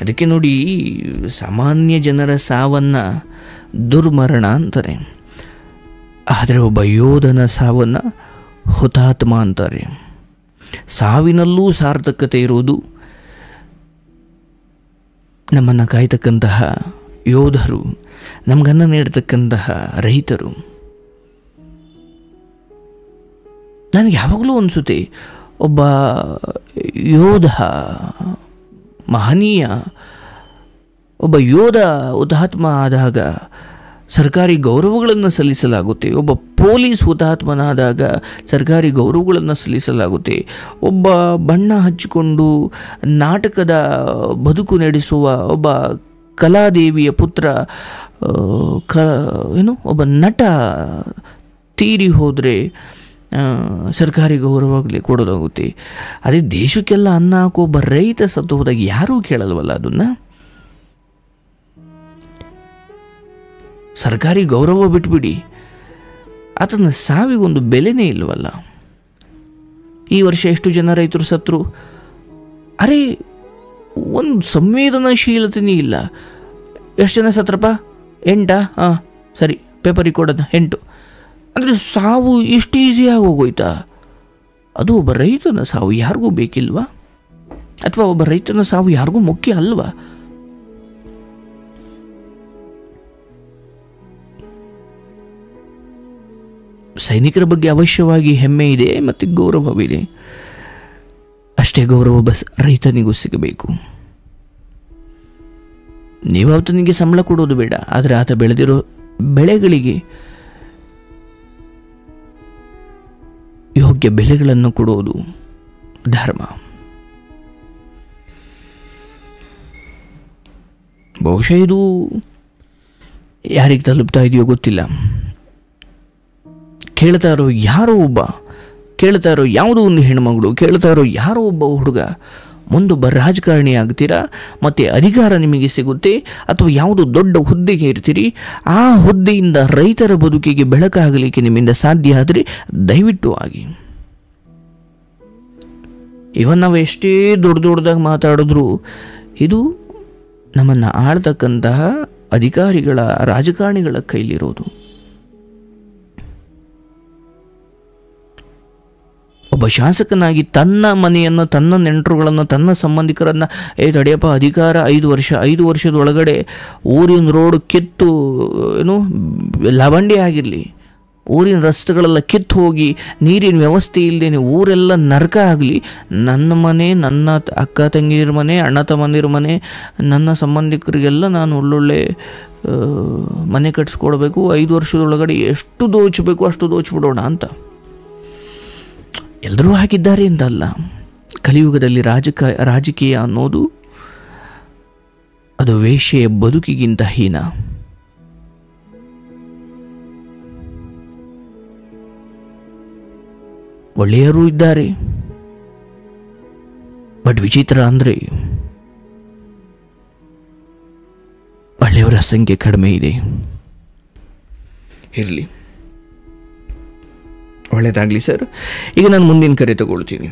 ಅದಕ್ಕೆ ನೋಡಿ ಸಾಮಾನ್ಯ ಜನರ ಸಾವನ್ನು ದುರ್ಮರಣ ಅಂತಾರೆ. ಆದರೆ ಒಬ್ಬ ಯೋಧನ ಸಾವನ್ನು ಹುತಾತ್ಮ ಅಂತಾರೆ. ಸಾವಿನಲ್ಲೂ ಸಾರ್ಥಕತೆ ಇರುವುದು ನಮ್ಮನ್ನು ಕಾಯ್ತಕ್ಕಂತಹ ಯೋಧರು, ನಮಗನ್ನ ನೀಡತಕ್ಕಂತಹ ರೈತರು. ನನಗೆ ಯಾವಾಗಲೂ ಅನಿಸುತ್ತೆ, ಒಬ್ಬ ಯೋಧ ಮಹನೀಯ ಒಬ್ಬ ಯೋಧ ಹುತಾತ್ಮ ಆದಾಗ ಸರ್ಕಾರಿ ಗೌರವಗಳನ್ನು ಸಲ್ಲಿಸಲಾಗುತ್ತೆ. ಒಬ್ಬ ಪೊಲೀಸ್ ಹುತಾತ್ಮನಾದಾಗ ಸರ್ಕಾರಿ ಗೌರವಗಳನ್ನು ಸಲ್ಲಿಸಲಾಗುತ್ತೆ. ಒಬ್ಬ ಬಣ್ಣ ಹಚ್ಚಿಕೊಂಡು ನಾಟಕದ ಬದುಕು ನಡೆಸುವ ಒಬ್ಬ ಕಲಾದೇವಿಯ ಪುತ್ರ ಕ, ಏನು, ಒಬ್ಬ ನಟ ತೀರಿ ಹೋದರೆ ಸರ್ಕಾರಿ ಗೌರವಗಳೇ ಕೊಡೋದಾಗುತ್ತೆ. ಅದೇ ದೇಶಕ್ಕೆಲ್ಲ ಅನ್ನ ಹಾಕೋ ಒಬ್ಬ ರೈತ ಸತ್ತು ಹೋದಾಗ ಯಾರೂ ಕೇಳಲ್ವಲ್ಲ ಅದನ್ನು? ಸರ್ಕಾರಿ ಗೌರವ ಬಿಟ್ಬಿಡಿ. ಆತನ ಸಾವಿಗೊಂದು ಬೆಲೆನೇ ಇಲ್ವಲ್ಲ. ಈ ವರ್ಷ ಎಷ್ಟು ಜನ ರೈತರು ಸತ್ರು? ಅರೆ, ಒಂದು ಸಂವೇದನಾಶೀಲತೆನೇ ಇಲ್ಲ. ಎಷ್ಟು ಜನ ಸತ್ರಪ್ಪ? ಎಂಟಾ? ಹಾಂ, ಸರಿ ಪೇಪರಿಗೆ ಕೊಡೋದು ಎಂಟು. ಅಂದರೆ ಸಾವು ಇಷ್ಟು ಈಸಿಯಾಗಿ ಹೋಗೋಯ್ತಾ? ಅದು ಒಬ್ಬ ರೈತನ ಸಾವು, ಯಾರಿಗೂ ಬೇಕಿಲ್ವಾ? ಅಥವಾ ಒಬ್ಬ ರೈತನ ಸಾವು ಯಾರಿಗೂ ಮುಖ್ಯ ಅಲ್ವಾ? ಸೈನಿಕರ ಬಗ್ಗೆ ಅವಶ್ಯವಾಗಿ ಹೆಮ್ಮೆ ಇದೆ ಮತ್ತು ಗೌರವವಿದೆ. ಅಷ್ಟೇ ಗೌರವ ಬಸ್ ರೈತನಿಗೂ ಸಿಗಬೇಕು. ನೀವು ಆತನಿಗೆ ಸಂಬಳ ಕೊಡೋದು ಬೇಡ, ಆದರೆ ಆತ ಬೆಳೆದಿರೋ ಬೆಳೆಗಳಿಗೆ ಯೋಗ್ಯ ಬೆಲೆಗಳನ್ನು ಕೊಡುವುದು ಧರ್ಮ. ಬಹುಶಃ ಇದು ಯಾರಿಗೆ ತಲುಪ್ತಾ ಇದೆಯೋ ಗೊತ್ತಿಲ್ಲ. ಕೇಳ್ತಾ ಇರೋ ಯಾರೋ ಒಬ್ಬ, ಕೇಳ್ತಾ ಇರೋ ಯಾವುದೋ ಒಂದು ಹೆಣ್ಮಗಳು ಕೇಳ್ತಾ ಇರೋ ಯಾರೋ ಒಬ್ಬ ಹುಡುಗ ಮುಂದೊಬ್ಬ ರಾಜಕಾರಣಿ ಆಗ್ತೀರಾ? ಮತ್ತು ಅಧಿಕಾರ ನಿಮಗೆ ಸಿಗುತ್ತೆ? ಅಥವಾ ಯಾವುದು ದೊಡ್ಡ ಹುದ್ದೆಗೆ ಇರ್ತೀರಿ? ಆ ಹುದ್ದೆಯಿಂದ ರೈತರ ಬದುಕಿಗೆ ಬೆಳಕಾಗಲಿಕ್ಕೆ ನಿಮ್ಮಿಂದ ಸಾಧ್ಯ ಆದರೆ ದಯವಿಟ್ಟು ಆಗಿ ಇವನ್ ನಾವು ಎಷ್ಟೇ ದೊಡ್ಡ ದೊಡ್ಡದಾಗಿ ಮಾತಾಡಿದ್ರು, ಇದು ನಮ್ಮನ್ನು ಆಳ್ತಕ್ಕಂತಹ ಅಧಿಕಾರಿಗಳ ರಾಜಕಾರಣಿಗಳ ಕೈಲಿರೋದು. ಒಬ್ಬ ಶಾಸಕನಾಗಿ ತನ್ನ ಮನೆಯನ್ನು, ತನ್ನ ನೆಂಟರುಗಳನ್ನು, ತನ್ನ ಸಂಬಂಧಿಕರನ್ನು, ಏ ತಡೆಯಪ್ಪ, ಅಧಿಕಾರ ಐದು ವರ್ಷ, ಐದು ವರ್ಷದ ಒಳಗಡೆ ಊರಿನ ರೋಡ್ ಕಿತ್ತು, ಏನು, ಲವಂಡಿ ಆಗಿರಲಿ, ಊರಿನ ರಸ್ತೆಗಳೆಲ್ಲ ಕಿತ್ತು ಹೋಗಿ, ನೀರಿನ ವ್ಯವಸ್ಥೆ ಇಲ್ಲದೇನೆ ಊರೆಲ್ಲ ನರಕ ಆಗಲಿ, ನನ್ನ ಮನೆ, ನನ್ನ ಅಕ್ಕ ತಂಗಿಯರ ಮನೆ, ಅಣ್ಣ ತಮ್ಮಂದಿರ ಮನೆ, ನನ್ನ ಸಂಬಂಧಿಕರಿಗೆಲ್ಲ ನಾನು ಒಳ್ಳೊಳ್ಳೆ ಮನೆ ಕಟ್ಸ್ಕೊಡ್ಬೇಕು, ಐದು ವರ್ಷದೊಳಗಡೆ ಎಷ್ಟು ದೋಚಬೇಕು, ಅಷ್ಟು ದೋಚ್ಬಿಡೋಣ ಅಂತ. ಎಲ್ಲರೂ ಹಾಕಿದ್ದಾರೆ ಎಂದಲ್ಲ. ಕಲಿಯುಗದಲ್ಲಿ ರಾಜಕ, ರಾಜಕೀಯ ಅನ್ನೋದು ಅದು ವೇಷೆಯ ಬದುಕಿಗಿಂತ ಹೀನ. ಒಳ್ಳೆಯರೂ ಇದ್ದಾರೆ. ಬಟ್ ವಿಚಿತ್ರ ಅಂದರೆ ಒಳ್ಳೆಯವರ ಸಂಖ್ಯೆ ಕಡಿಮೆ ಇದೆ. ಇರಲಿ. ಒಳ್ಳೆಯದಾಗಲಿ ಸರ್ ಈಗ ನಾನು ಮುಂದಿನ ಕರೆ ತಗೊಳ್ತೀನಿ.